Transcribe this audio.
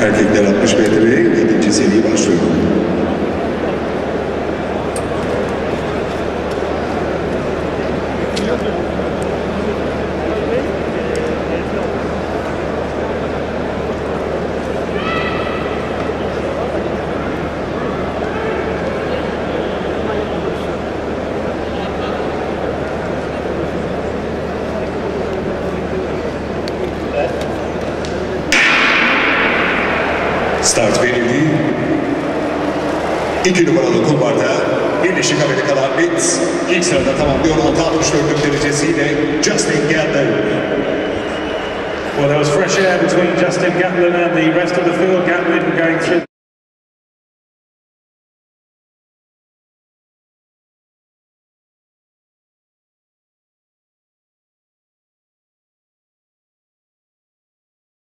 Erkekler 60 metre Start verildi. İki numaralı kulvarda Birleşik Amerikalar Leeds ilk sırada tamamlıyor 6.64 derecesiyle Justin Gatlin. Well, there was fresh air between Justin Gatlin and the rest of the field. Gatlin going through.